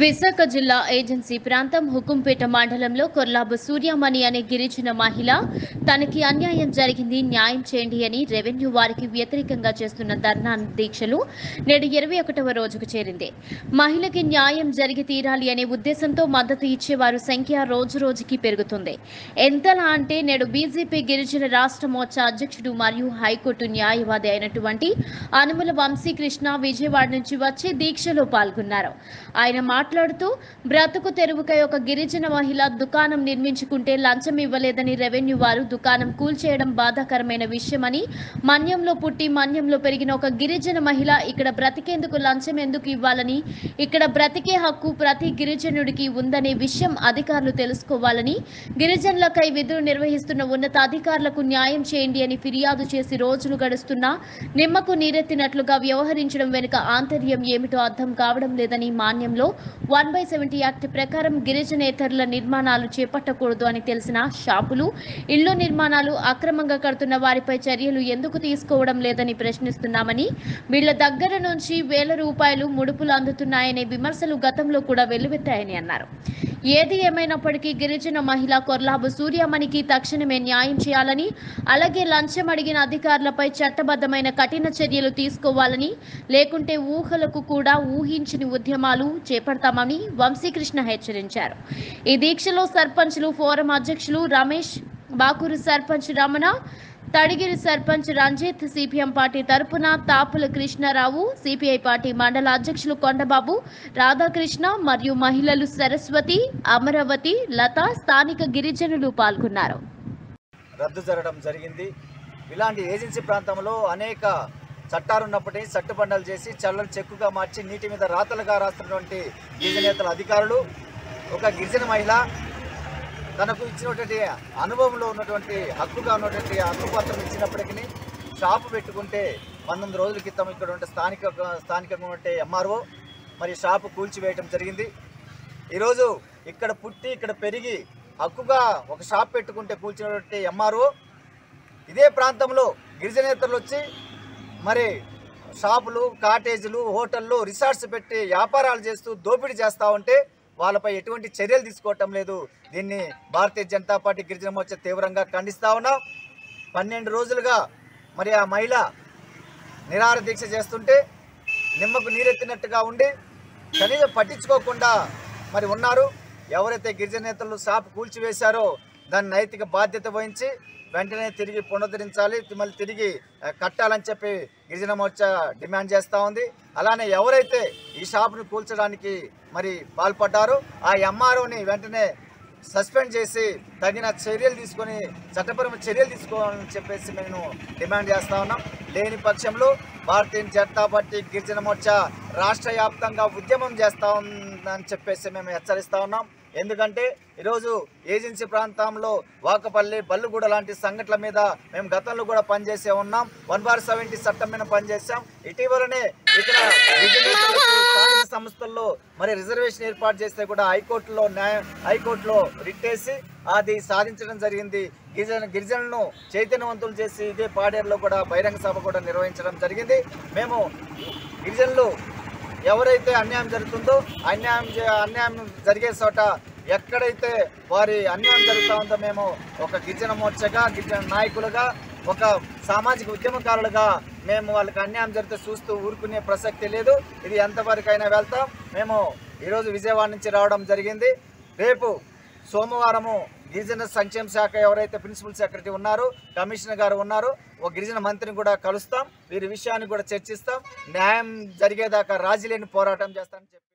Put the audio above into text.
విశాఖ జిల్లా ఏజెన్సీ ప్రాంతం హుకుంపేట మండలంలో కొర్లాబు సూర్యమణి అనే గిరిజన మహిళ తనకి అన్యాయం జరిగింది న్యాయం చేయండి అని రెవెన్యూ వారికి వ్యతిరేకంగా చేస్తున్న ధర్నా దీక్షలు నేడు ఇరవై ఒకటవ రోజుకు చేరింది. మహిళకి న్యాయం జరిగి తీరాలి అనే ఉద్దేశంతో మద్దతు ఇచ్చేవారు సంఖ్య రోజు రోజుకి పెరుగుతుంది. ఎంతలా అంటే నేడు బీజేపీ గిరిజన రాష్ట్ర మోర్చా అధ్యక్షుడు మరియు హైకోర్టు న్యాయవాది అయినటువంటి అనుమల వంశీకృష్ణ విజయవాడ నుంచి వచ్చి దీక్షలో పాల్గొన్నారు. ఆయన మాట్లాడుతూ బ్రతుకు తెరువుకై ఒక గిరిజన మహిళ దుకాణం నిర్మించుకుంటే లంచం ఇవ్వలేదని రెవెన్యూ వారు దుకాణం కూల్చేయడం బాధాకరమైన విషయమని మన్యంలో పుట్టి మన్యంలో పెరిగిన ఒక గిరిజన మహిళ ఇక్కడ బ్రతికేందుకు లంచం ఎందుకు ఇవ్వాలని ఇక్కడ బ్రతికే హక్కు ప్రతి గిరిజనుడికి ఉందనే విషయం అధికారులు తెలుసుకోవాలని గిరిజనులకై విధులు నిర్వహిస్తున్న ఉన్నతాధికారులకు న్యాయం చేయండి అని ఫిర్యాదు చేసి రోజులు గడుస్తున్నా నిమ్మకు నీరెత్తినట్లుగా వ్యవహరించడం వెనుక ఆంతర్యం ఏమిటో అర్థం కావడం లేదని మాన్యంలో వన్ బై సెవెంటీ యాక్ట్ ప్రకారం గిరిజనేతరుల నిర్మాణాలు చేపట్టకూడదు అని తెలిసిన షాపులు ఇళ్ళ నిర్మాణాలు అక్రమంగా కడుతున్న వారిపై చర్యలు ఎందుకు తీసుకోవడం లేదని ప్రశ్నిస్తున్నామని వీళ్ళ దగ్గర నుంచి వేల రూపాయలు ముడుపులు అందుతున్నాయనే విమర్శలు గతంలో కూడా వెల్లువెత్తాయని అన్నారు. ఏది ఏమైనప్పటికీ గిరిజన మహిళ కొర్లాబు సూర్యమణికి తక్షణమే న్యాయం చేయాలని అలాగే లంచం అడిగిన అధికారులపై చట్టబద్ధమైన కఠిన చర్యలు తీసుకోవాలని లేకుంటే ఊహలకు కూడా ఊహించని ఉద్యమాలు చేపడతామని వంశీకృష్ణ హెచ్చరించారు. ఈ దీక్షలో సర్పంచ్లు ఫోరం అధ్యక్షులు రమేష్ బాకూరు సర్పంచ్ రమణ తడిగిరి సర్పంచ్ రంజిత్ సిపిఎం పార్టీ తరపున తాపుల కృష్ణారావు సిపిఐ పార్టీ మండల అధ్యక్షులు కొండబాబు రాధాకృష్ణ మరియు మహిళలు సరస్వతి అమరావతి లత స్థానిక గిరిజనులు పాల్గొన్నారు. రద్దు జరగడం జరిగింది. ఇలాంటి ఏజెన్సీ ప్రాంతంలో అనేక చట్టాలు ఉన్నప్పటికీ చట్టుబండలు చేసి చల్లని చెక్కుగా మార్చి నీటి మీద రాతలుగా రాస్తున్నటువంటి గిరిజనేతల అధికారులు ఒక గిరిజన మహిళ తనకు ఇచ్చినటువంటి అనుభవంలో ఉన్నటువంటి హక్కుగా ఉన్నటువంటి హక్కుపత్రం ఇచ్చినప్పటికీ షాపు పెట్టుకుంటే పంతొమ్మిది రోజుల క్రితం ఇక్కడ ఉంటే స్థానిక స్థానికంగా ఉంటే ఎంఆర్ఓ మరి షాపు కూల్చివేయటం జరిగింది. ఈరోజు ఇక్కడ పుట్టి ఇక్కడ పెరిగి హక్కుగా ఒక షాప్ పెట్టుకుంటే కూల్చినటువంటి ఎంఆర్ఓ ఇదే ప్రాంతంలో గిరిజనేతలు వచ్చి మరి షాపులు కాటేజీలు హోటళ్ళు రిసార్ట్స్ పెట్టి వ్యాపారాలు చేస్తూ దోపిడీ చేస్తూ ఉంటే వాళ్ళపై ఎటువంటి చర్యలు తీసుకోవటం లేదు. దీన్ని భారతీయ జనతా పార్టీ గిరిజన మోర్చా తీవ్రంగా ఖండిస్తా ఉన్నాం. పన్నెండు రోజులుగా మరి ఆ మహిళ నిరాహార దీక్ష చేస్తుంటే నిమ్మకు నీరెత్తినట్టుగా ఉండి కనీసం పట్టించుకోకుండా మరి ఉన్నారు. ఎవరైతే గిరిజన నేతలు షాప్ కూల్చివేశారో దాని నైతిక బాధ్యత వహించి వెంటనే తిరిగి పునరుద్ధరించాలి. మళ్ళీ తిరిగి కట్టాలని చెప్పి గిరిజన మోర్చా డిమాండ్ చేస్తూ ఉంది. అలానే ఎవరైతే ఈ షాపును కూల్చడానికి మరి పాల్పడ్డారో ఆ ఎంఆర్ఓని వెంటనే సస్పెండ్ చేసి తగిన చర్యలు తీసుకొని చట్టపరమైన చర్యలు తీసుకోవాలని చెప్పేసి మేము డిమాండ్ చేస్తా ఉన్నాం. లేని పక్షంలో భారతీయ జనతా పార్టీ గిరిజన మోర్చా రాష్ట్ర వ్యాప్తంగా ఉద్యమం చేస్తా ఉందని చెప్పేసి మేము హెచ్చరిస్తా ఉన్నాం. ఎందుకంటే ఈరోజు ఏజెన్సీ ప్రాంతంలో వాకపల్లి బల్లుగూడ లాంటి సంఘటనల మీద మేము గతంలో కూడా పనిచేసే ఉన్నాం. వన్ బార్ సెవెంటీ చట్టం మీద పనిచేసాం ఇటీవలనే ఇక్కడ స్థానిక సంస్థల్లో మరి రిజర్వేషన్ ఏర్పాటు చేస్తే కూడా హైకోర్టులో న్యాయ హైకోర్టులో రిట్టేసి అది సాధించడం జరిగింది. గిరిజన గిరిజనులను చైతన్యవంతులు చేసి ఇదే పాడేరులో కూడా బహిరంగ సభ కూడా నిర్వహించడం జరిగింది. మేము గిరిజనులు ఎవరైతే అన్యాయం జరుగుతుందో అన్యాయం అన్యాయం జరిగే చోట ఎక్కడైతే వారి అన్యాయం జరుగుతూ ఉందో మేము ఒక గిరిజన మోర్చగా గిరిజన నాయకులుగా ఒక సామాజిక ఉద్యమకారులుగా మేము వాళ్ళకి అన్యాయం జరిగితే చూస్తూ ఊరుకునే ప్రసక్తి లేదు. ఇది ఎంతవరకైనా వెళ్తాం. మేము ఈరోజు విజయవాడ నుంచి రావడం జరిగింది. రేపు సోమవారము గిరిజన సంక్షేమ శాఖ ఎవరైతే ప్రిన్సిపల్ సెక్రటరీ ఉన్నారో కమిషనర్ గారు ఉన్నారో ఒక గిరిజన మంత్రిని కూడా కలుస్తాం. వీరి విషయాన్ని కూడా చర్చిస్తాం. న్యాయం జరిగేదాకా రాజీ లేని పోరాటం చేస్తామని చెప్పి